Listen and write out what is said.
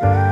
Bye.